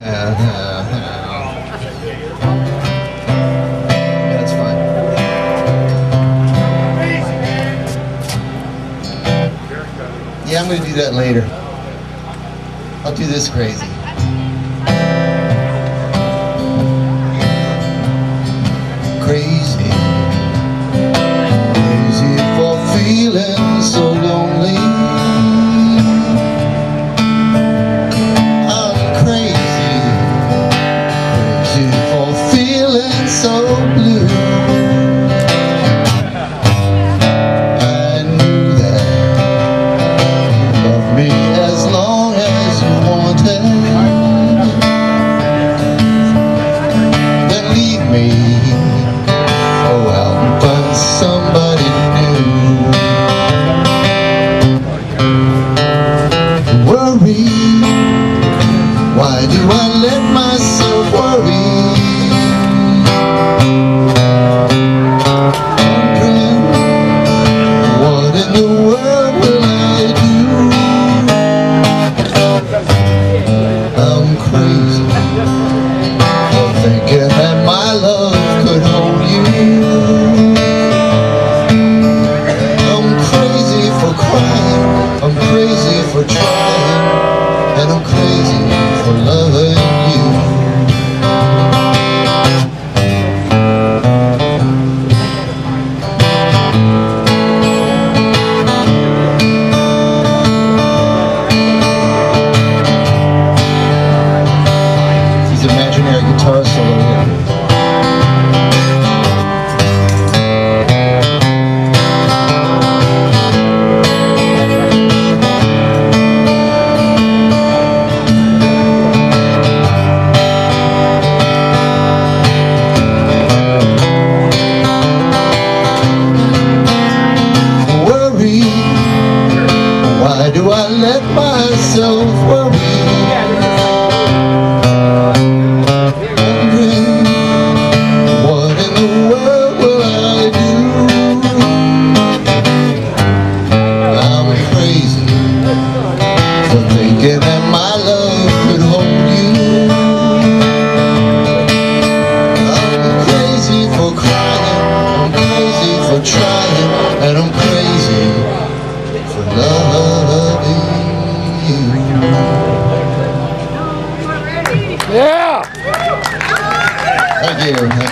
That's fine. Yeah, I'm going to do that later. I'll do this crazy. do I let higher.